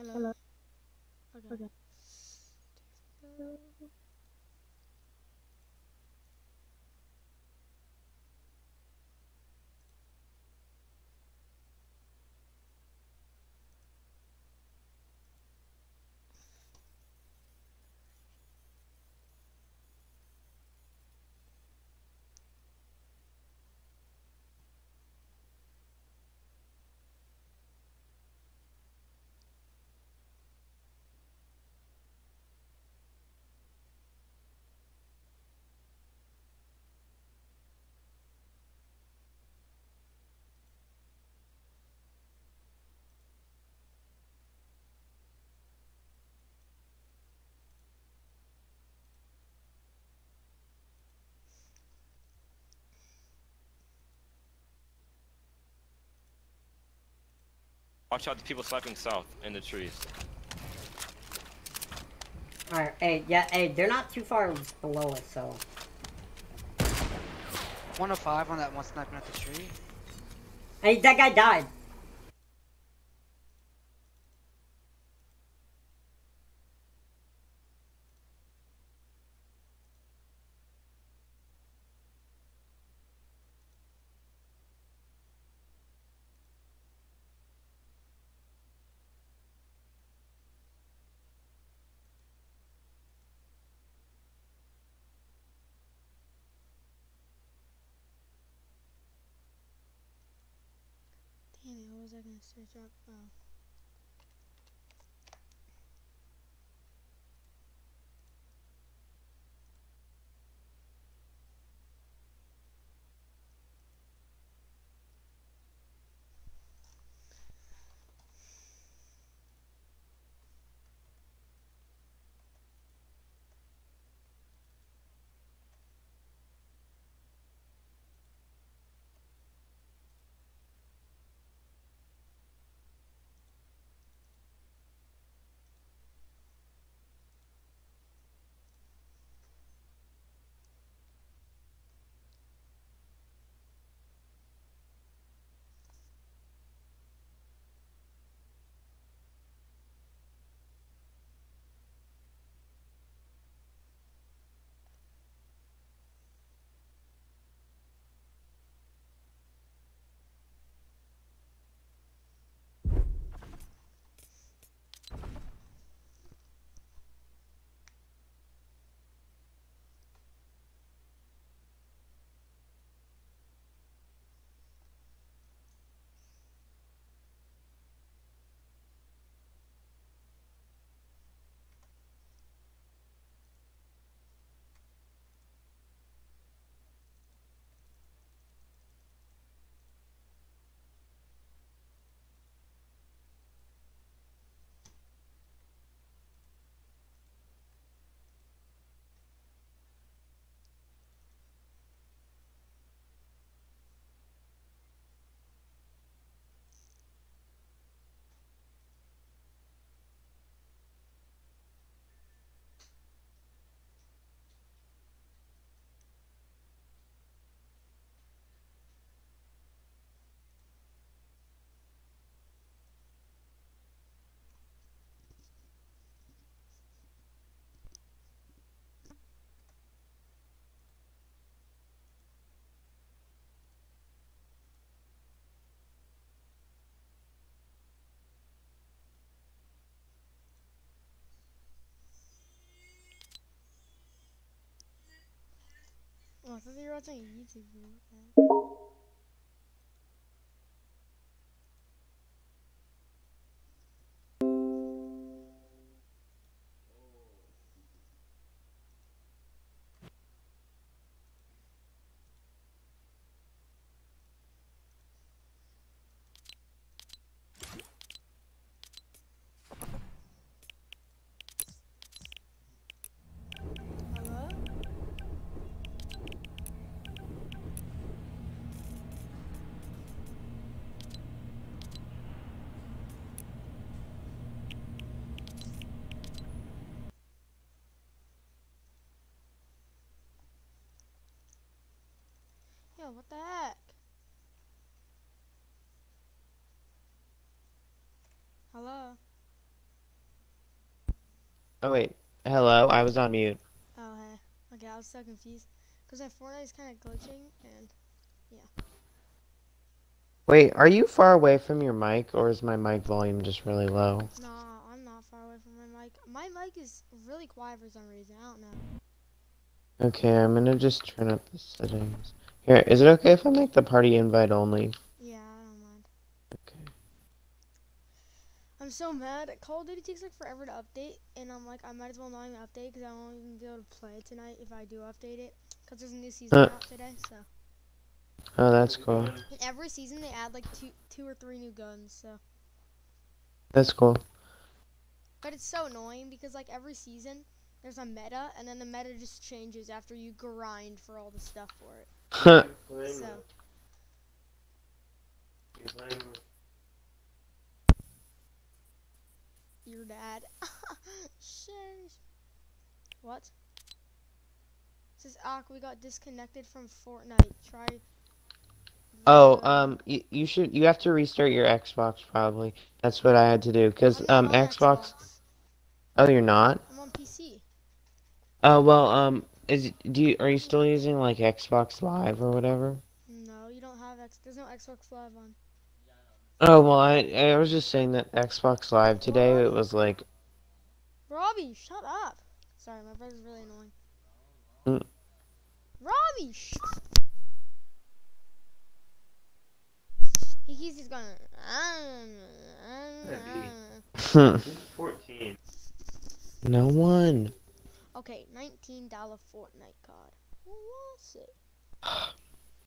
Hello. Hello. Okay. Okay. Watch out, the people sniping south in the trees. Alright, hey, yeah, hey, they're not too far below us, so. 105 on that one sniping at the tree. Hey, that guy died. Gonna search up? Oh. Oh, I thought they were watching a What the heck? Hello? Oh wait. Hello, I was on mute. Oh, hey. Okay, I was so confused. Because my Fortnite is kind of glitching, and Yeah. Wait, are you far away from your mic or is my mic volume just really low? nah, I'm not far away from my mic. My mic is really quiet for some reason. I don't know. Okay, I'm gonna just turn up the settings. Here, is it okay if I make the party invite only? Yeah, I don't mind. Okay. I'm so mad. Call of Duty takes like forever to update, and I'm like, I might as well not even update because I won't even be able to play it tonight if I do update it. Because there's a new season Uh. out today, so. Oh, that's cool. And every season they add like two, two or three new guns, so. That's cool. But it's so annoying because like every season there's a meta, and then the meta just changes after you grind for all the stuff for it. Huh. So. Your dad. What? Says Ak, we got disconnected from Fortnite. Try. Oh, um, you, you should, you have to restart your Xbox probably. That's what I had to do, cause, I'm um, on Xbox, oh, you're not? I'm on PC. Oh, well, um, is, do you, are you still using, like, Xbox Live or whatever? No, you don't have X. There's no Xbox Live on. Oh, well, I, I was just saying that Xbox Live today, it was like, Robbie, shut up. Sorry, my brother's really annoying. Mm. Robbie, sh- he keeps just going. hmm, 14. no one. Okay, nineteen dollar Fortnite card. What was it?